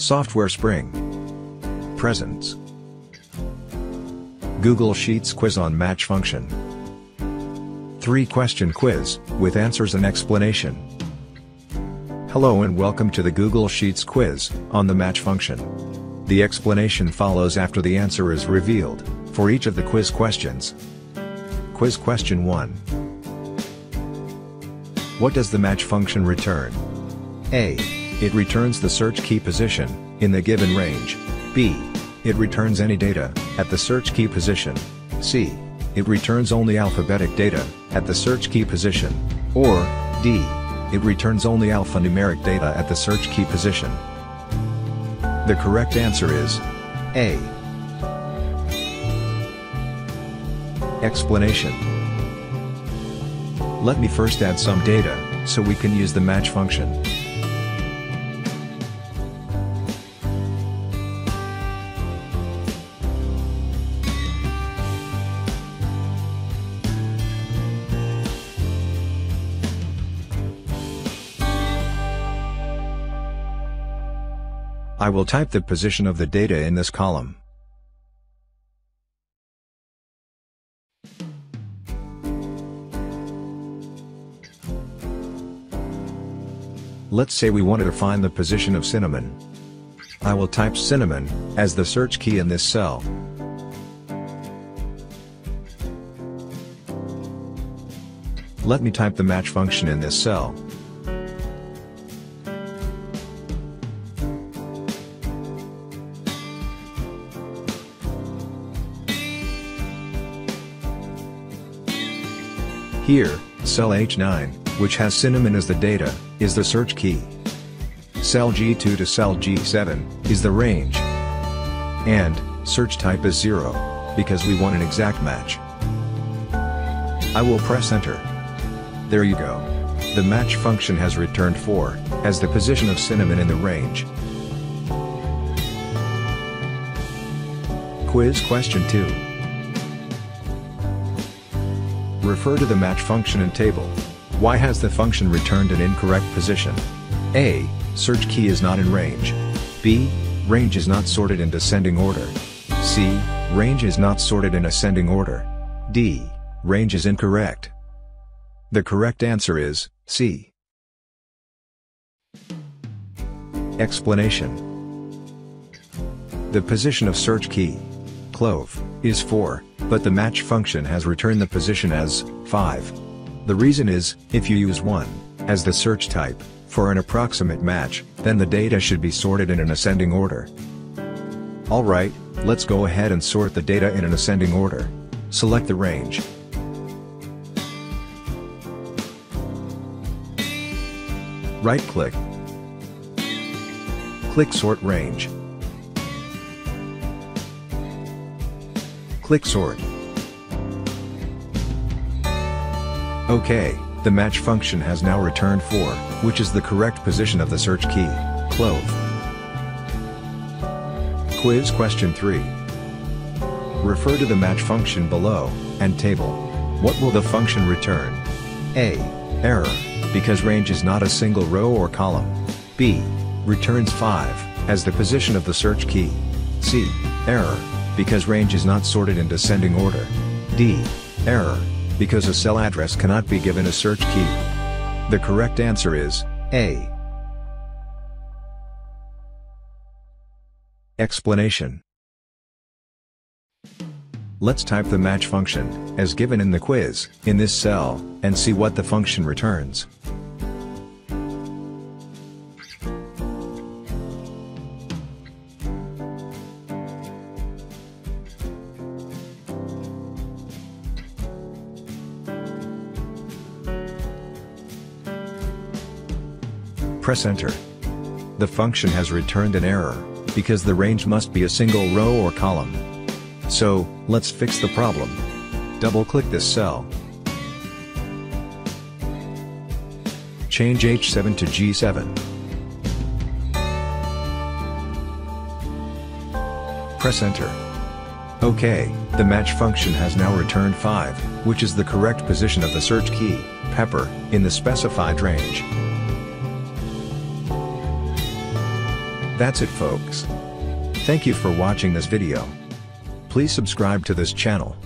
Software Spring. Presents. Google Sheets quiz on match function. 3 question quiz, with answers and explanation. Hello and welcome to the Google Sheets quiz, on the match function. The explanation follows after the answer is revealed, for each of the quiz questions. Quiz question 1. What does the match function return? A. It returns the search key position, in the given range. B. It returns any data, at the search key position. C. It returns only alphabetic data, at the search key position. Or, D. It returns only alphanumeric data at the search key position. The correct answer is A. Explanation Let me first add some data, so we can use the match function. I will type the position of the data in this column. Let's say we wanted to find the position of cinnamon. I will type cinnamon, as the search key in this cell. Let me type the match function in this cell. Here, cell H9, which has cinnamon as the data, is the search key. Cell G2 to cell G7, is the range. And, search type is 0, because we want an exact match. I will press enter. There you go. The match function has returned 4, as the position of cinnamon in the range. Quiz question 2. Refer to the match function in table. Why has the function returned an incorrect position? A. Search key is not in range. B. Range is not sorted in descending order. C. Range is not sorted in ascending order. D. Range is incorrect. The correct answer is C. Explanation The position of search key clove is 4, but the match function has returned the position as 5. The reason is, if you use 1 as the search type for an approximate match, then the data should be sorted in an ascending order. Alright, let's go ahead and sort the data in an ascending order. Select the range. Right-click. Click Sort Range. Click Sort. OK, the match function has now returned 4, which is the correct position of the search key, clove. Quiz question 3. Refer to the match function below, and table. What will the function return? A. Error, because range is not a single row or column. B. Returns 5, as the position of the search key. C. Error, because range is not sorted in descending order. D. Error, because a cell address cannot be given a search key. The correct answer is A. Explanation Let's type the match function, as given in the quiz, in this cell, and see what the function returns. Press enter. The function has returned an error, because the range must be a single row or column. So, let's fix the problem. Double-click this cell. Change H7 to G7. Press enter. OK, the match function has now returned 5, which is the correct position of the search key, pepper, in the specified range. That's it folks. Thank you for watching this video. Please subscribe to this channel.